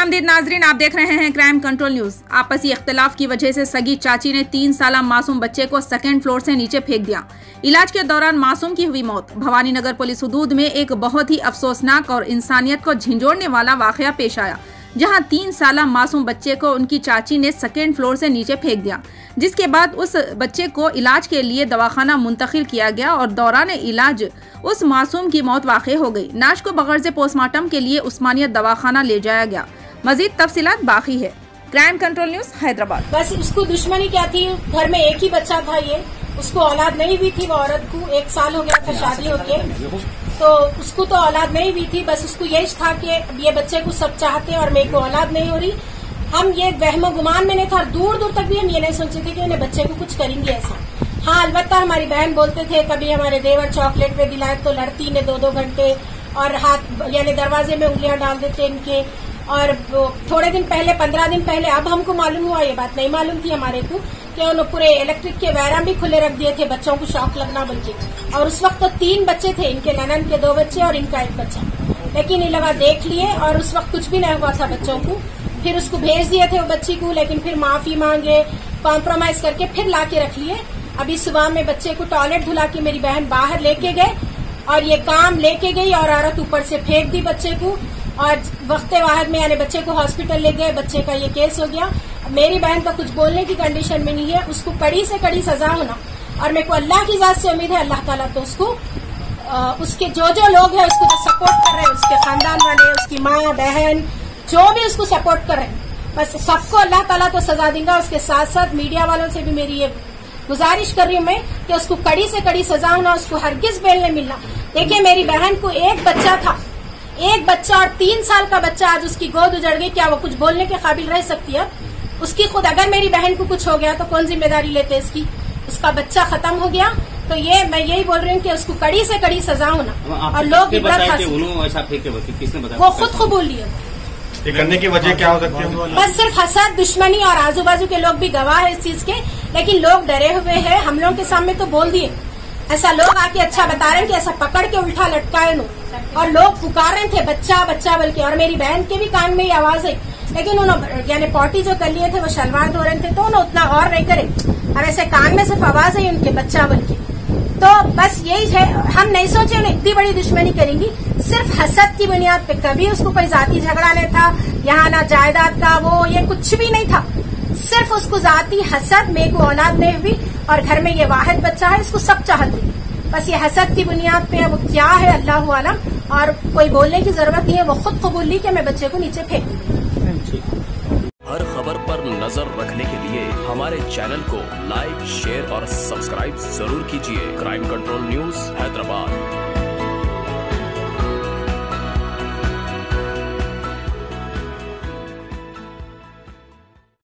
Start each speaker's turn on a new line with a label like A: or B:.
A: आमदीद नाजरीन, आप देख रहे हैं क्राइम कंट्रोल न्यूज़ आपसी इख्तलाफ की वजह से सगी चाची ने तीन साल मासूम बच्चे को सेकेंड फ्लोर से नीचे फेंक दिया। इलाज के दौरान मासूम की हुई मौत। भवानी नगर पुलिस हदूद में एक बहुत ही अफसोसनाक और इंसानियत को झिंझोड़ने वाला वाकया पेश आया, जहाँ तीन साल मासूम बच्चे को उनकी चाची ने सेकेंड फ्लोर से नीचे फेंक दिया, जिसके बाद उस बच्चे को इलाज के लिए दवाखाना मुंतकिल किया गया और दौरान इलाज उस मासूम की मौत वाक़ हो गई। नाश को बगैर से पोस्टमार्टम के लिए उस्मानियत दवाखाना ले जाया गया। मजीद तफसीलात बाकी है। Crime control news Hyderabad.
B: बस उसको दुश्मनी क्या थी? घर में एक ही बच्चा था ये। उसको औलाद नहीं हुई थी, वो औरत को एक साल हो गया था शादी होके। तो उसको तो औलाद नहीं हुई थी, बस उसको यही था कि ये बच्चे को सब चाहते और मेरे को औलाद नहीं हो रही। हम ये वहम गुमान में नहीं था दूर दूर तक भी हम ये नहीं सोचे थे कि इन्हें बच्चे को कुछ करेंगे ऐसा। हाँ अलबत्ता हमारी बहन बोलते थे, कभी हमारे देवर चॉकलेट में दिलाए तो लड़ती ने दो दो घंटे और हाथ, यानी दरवाजे में उंगलियाँ डाल देते इनके। और थोड़े दिन पहले, पंद्रह दिन पहले, अब हमको मालूम हुआ, ये बात नहीं मालूम थी हमारे को, कि उन्होंने पूरे इलेक्ट्रिक के वैरा भी खुले रख दिए थे, बच्चों को शौक लगना बन के और उस वक्त तो तीन बच्चे थे, इनके ननन के दो बच्चे और इनका एक बच्चा। लेकिन इलावा देख लिए, और उस वक्त कुछ भी नहीं हुआ था बच्चों को। फिर उसको भेज दिए थे वो बच्ची को, लेकिन फिर माफ़ी मांगे कॉम्प्रोमाइज करके फिर ला के रख लिए। अभी सुबह में बच्चे को टॉयलेट धुला के मेरी बहन बाहर लेके गए, और ये काम लेके गई और औरत ऊपर से फेंक दी बच्चे को। और वक्त वाहद में यानी बच्चे को हॉस्पिटल ले गए बच्चे का ये केस हो गया। मेरी बहन का कुछ बोलने की कंडीशन में नहीं है उसको कड़ी से कड़ी सजा होना। और मेरे को अल्लाह की जात से उम्मीद है अल्लाह ताला तो उसको आ, उसके जो जो लोग हैं उसको जो सपोर्ट कर रहे हैं उसके खानदान वाले उसकी माँ बहन जो भी उसको सपोर्ट कर रहे हैं बस सबको अल्लाह ताला तो सजा देगा। उसके साथ साथ मीडिया वालों से भी मेरी ये गुजारिश कर रही हूँ मैं कि उसको कड़ी से कड़ी सजा होना उसको हरगिज बेल नहीं मिलना। देखिए मेरी बहन को एक बच्चा था एक बच्चा और तीन साल का बच्चा आज उसकी गोद उजड़ गई क्या वो कुछ बोलने के काबिल रह सकती है? उसकी खुद अगर मेरी बहन को कुछ हो गया तो कौन ज़िम्मेदारी लेते इसकी? उसका बच्चा खत्म हो गया तो ये मैं यही बोल रही हूँ कि उसको कड़ी से कड़ी सजा होना। और लोग वो खुद को लिए
C: ये करने की वजह क्या हो सकती है?
B: बस सिर्फ़ हसद दुश्मनी और आजू बाजू के लोग भी गवाह है इस चीज़ के लेकिन लोग डरे हुए हैं हम लोगों के सामने तो बोल दिए। ऐसा लोग आके अच्छा बता रहे हैं कि ऐसा पकड़ के उल्टा लटकाए नो। और लोग पुकार रहे थे, बच्चा बच्चा बल्कि। और मेरी बहन के भी कान में ही आवाज़ आई। लेकिन उन्होंने, यानी पॉटी जो कर लिए थे, वो शलवार धो रहे थे तो उन्होंने उतना और नहीं करे। और ऐसे कान में सिर्फ़ आवाज़ आई उनके बच्चा बल्कि। तो बस यही है, हम नहीं सोचे, उन्हें इतनी बड़ी दुश्मनी करेंगी। सिर्फ़ हसद की बुनियाद पे, कभी उसको कोई जाति झगड़ा नहीं था, यहाँ ना जायदाद का वो, ये कुछ भी नहीं था। सिर्फ़ उसको जाति हसद मेरे को औलाद नहीं हुई, और घर में ये वाहिद बच्चा है, इसको सब चाहते बस ये हसद की बुनियाद पे वो क्या है, अल्लाह आलम। और कोई बोलने की ज़रूरत नहीं है, वो खुद कबूल ली कि मैं बच्चे को नीचे फेंक
D: हर खबर पर नज़र रखने के लिए हमारे चैनल को लाइक, शेयर और सब्सक्राइब ज़रूर कीजिए। Crime control news, Hyderabad.